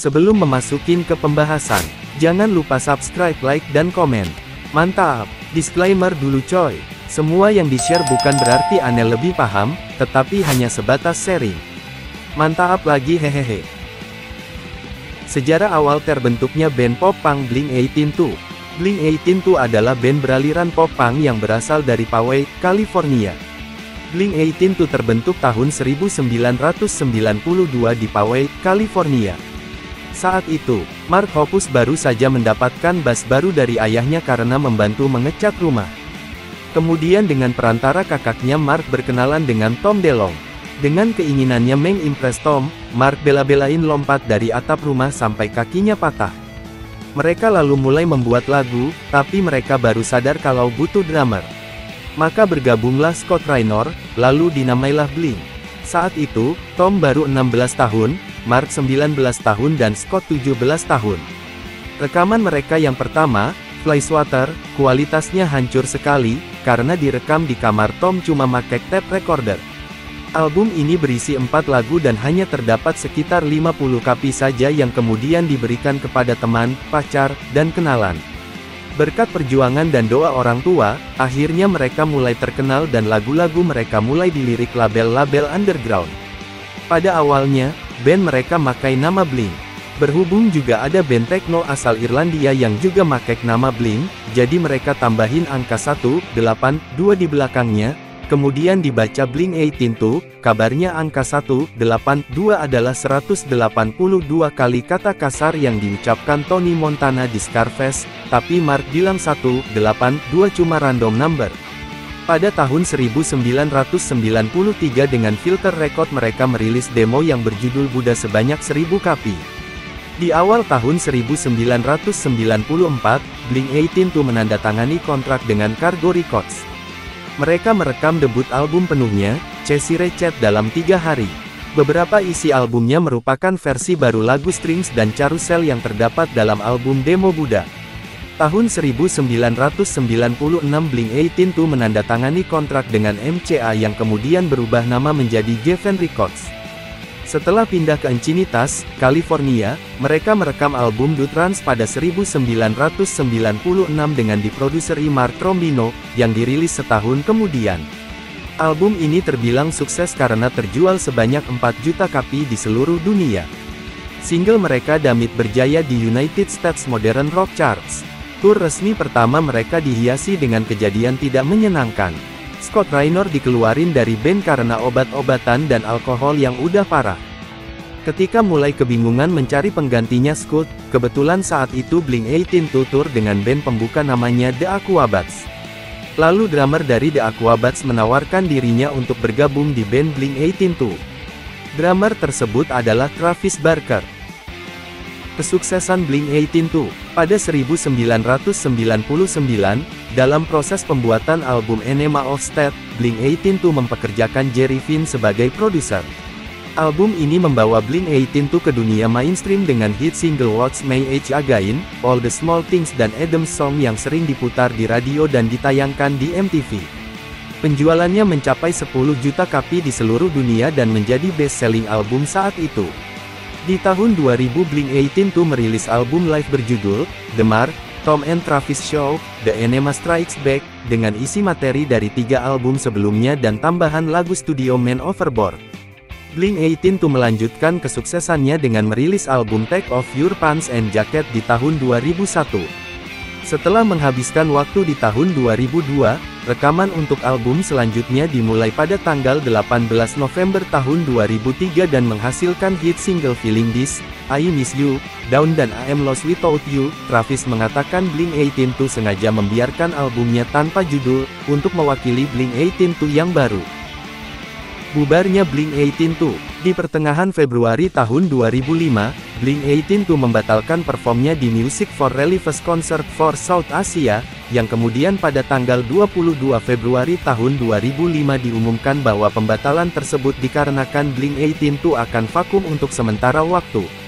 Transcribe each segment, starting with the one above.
Sebelum memasukin ke pembahasan, jangan lupa subscribe, like, dan komen. Mantap! Disclaimer dulu coy. Semua yang di-share bukan berarti aneh lebih paham, tetapi hanya sebatas sharing. Mantap lagi hehehe. Sejarah awal terbentuknya band pop punk Blink-182. Blink-182 adalah band beraliran pop punk yang berasal dari Poway, California. Blink-182 terbentuk tahun 1992 di Poway, California. Saat itu, Mark Hoppus baru saja mendapatkan bass baru dari ayahnya karena membantu mengecat rumah. Kemudian dengan perantara kakaknya Mark berkenalan dengan Tom DeLonge. Dengan keinginannya mengimpress Tom, Mark bela-belain lompat dari atap rumah sampai kakinya patah. Mereka lalu mulai membuat lagu, tapi mereka baru sadar kalau butuh drummer. Maka bergabunglah Scott Raynor, lalu dinamailah Blink. Saat itu, Tom baru 16 tahun, Mark 19 tahun dan Scott 17 tahun. Rekaman mereka yang pertama, Flyswater, kualitasnya hancur sekali, karena direkam di kamar Tom cuma make tape recorder. Album ini berisi empat lagu dan hanya terdapat sekitar 50 kapi saja yang kemudian diberikan kepada teman, pacar, dan kenalan. Berkat perjuangan dan doa orang tua, akhirnya mereka mulai terkenal dan lagu-lagu mereka mulai dilirik label-label underground. Pada awalnya, band mereka makai nama Blink. Berhubung juga ada band techno asal Irlandia yang juga makai nama Blink, jadi mereka tambahin angka 1, 8, 2 di belakangnya, kemudian dibaca Blink 182, kabarnya angka 1, 8, 2 adalah 182 kali kata kasar yang diucapkan Tony Montana di Scarface, tapi Mark bilang 1, 8, 2 cuma random number. Pada tahun 1993 dengan Filter Record mereka merilis demo yang berjudul Buddha sebanyak 1000 kapi. Di awal tahun 1994, Blink-182 menandatangani kontrak dengan Cargo Records. Mereka merekam debut album penuhnya, Chessy Recet dalam tiga hari. Beberapa isi albumnya merupakan versi baru lagu Strings dan Carousel yang terdapat dalam album demo Buddha. Tahun 1996 Blink-182 menandatangani kontrak dengan MCA yang kemudian berubah nama menjadi Geffen Records. Setelah pindah ke Encinitas, California, mereka merekam album Do Trans pada 1996 dengan diproduseri Mark Trombino, yang dirilis setahun kemudian. Album ini terbilang sukses karena terjual sebanyak 4 juta kapi di seluruh dunia. Single mereka damit berjaya di United States Modern Rock Charts. Tur resmi pertama mereka dihiasi dengan kejadian tidak menyenangkan. Scott Raynor dikeluarin dari band karena obat-obatan dan alkohol yang udah parah. Ketika mulai kebingungan mencari penggantinya Scott, kebetulan saat itu Blink-182 tutur dengan band pembuka namanya The Aquabats. Lalu drummer dari The Aquabats menawarkan dirinya untuk bergabung di band Blink-182. Drummer tersebut adalah Travis Barker. Kesuksesan Blink-182 Pada 1999, dalam proses pembuatan album Enema of State, Blink-182 mempekerjakan Jerry Finn sebagai produser. Album ini membawa Blink-182 ke dunia mainstream dengan hit single What's My Age Again, All the Small Things dan Adam's Song yang sering diputar di radio dan ditayangkan di MTV. Penjualannya mencapai 10 juta kapi di seluruh dunia dan menjadi best-selling album saat itu. Di tahun 2000 Blink-182 merilis album live berjudul, The Mark, Tom and Travis Show, The Enema Strikes Back, dengan isi materi dari tiga album sebelumnya dan tambahan lagu studio Man Overboard. Blink-182 melanjutkan kesuksesannya dengan merilis album Take Off Your Pants and Jacket di tahun 2001. Setelah menghabiskan waktu di tahun 2002, rekaman untuk album selanjutnya dimulai pada tanggal 18 November tahun 2003 dan menghasilkan hit single Feeling This, I Miss You, Down dan I'm Lost Without You. Travis mengatakan Blink-182 sengaja membiarkan albumnya tanpa judul, untuk mewakili Blink-182 yang baru. Bubarnya Blink-182 di pertengahan Februari tahun 2005, Blink-182 membatalkan performnya di Music for Reliefs Concert for South Asia, yang kemudian pada tanggal 22 Februari tahun 2005 diumumkan bahwa pembatalan tersebut dikarenakan Blink-182 akan vakum untuk sementara waktu.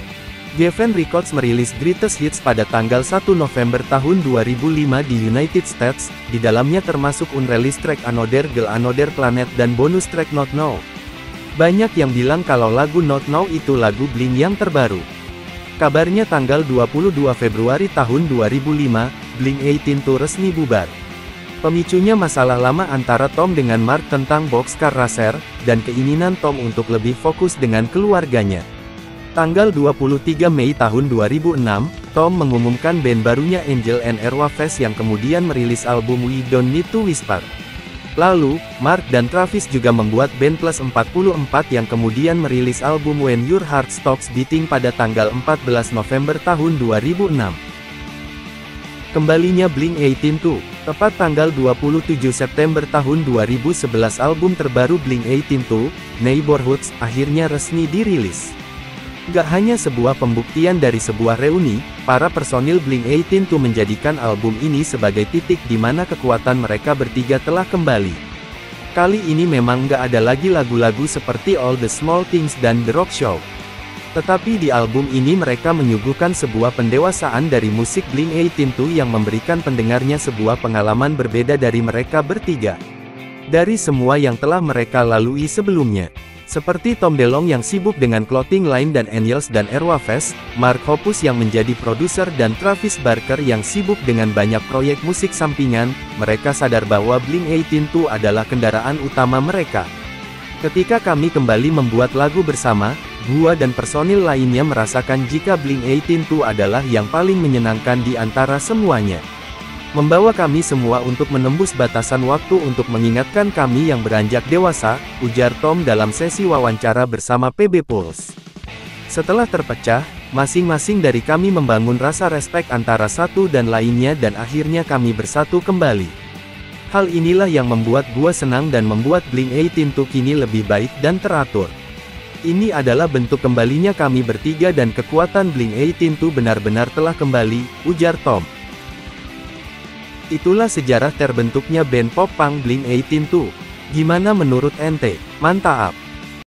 Geffen Records merilis Greatest Hits pada tanggal 1 November tahun 2005 di United States, di dalamnya termasuk unreleased track Another Girl Another Planet dan bonus track Not Now. Banyak yang bilang kalau lagu Not Now itu lagu Blink yang terbaru. Kabarnya tanggal 22 Februari tahun 2005, Blink-182 resmi bubar. Pemicunya masalah lama antara Tom dengan Mark tentang boxcar racer, dan keinginan Tom untuk lebih fokus dengan keluarganya. Tanggal 23 Mei tahun 2006, Tom mengumumkan band barunya Angel and Erwa Fest yang kemudian merilis album We Don't Need to Whisper. Lalu, Mark dan Travis juga membuat band Plus 44 yang kemudian merilis album When Your Heart Stops Beating pada tanggal 14 November tahun 2006. Kembalinya Blink-182, tepat tanggal 27 September tahun 2011 album terbaru Blink-182, Neighborhoods, akhirnya resmi dirilis. Gak hanya sebuah pembuktian dari sebuah reuni, para personil Blink-182 menjadikan album ini sebagai titik di mana kekuatan mereka bertiga telah kembali. Kali ini memang gak ada lagi lagu-lagu seperti All the Small Things dan The Rock Show. Tetapi di album ini mereka menyuguhkan sebuah pendewasaan dari musik Blink-182 yang memberikan pendengarnya sebuah pengalaman berbeda dari mereka bertiga. Dari semua yang telah mereka lalui sebelumnya. Seperti Tom DeLonge yang sibuk dengan clothing line dan Angels dan Erwa Fest, Mark Hoppus yang menjadi produser dan Travis Barker yang sibuk dengan banyak proyek musik sampingan, mereka sadar bahwa Blink-182 adalah kendaraan utama mereka. Ketika kami kembali membuat lagu bersama, Gua dan personil lainnya merasakan jika Blink-182 adalah yang paling menyenangkan di antara semuanya. Membawa kami semua untuk menembus batasan waktu untuk mengingatkan kami yang beranjak dewasa, ujar Tom dalam sesi wawancara bersama PB Pulse. Setelah terpecah, masing-masing dari kami membangun rasa respek antara satu dan lainnya dan akhirnya kami bersatu kembali. Hal inilah yang membuat gua senang dan membuat Blink-182 kini lebih baik dan teratur. Ini adalah bentuk kembalinya kami bertiga dan kekuatan Blink-182 benar-benar telah kembali, ujar Tom. Itulah sejarah terbentuknya band pop punk Blink-182. Gimana menurut ente? Mantap!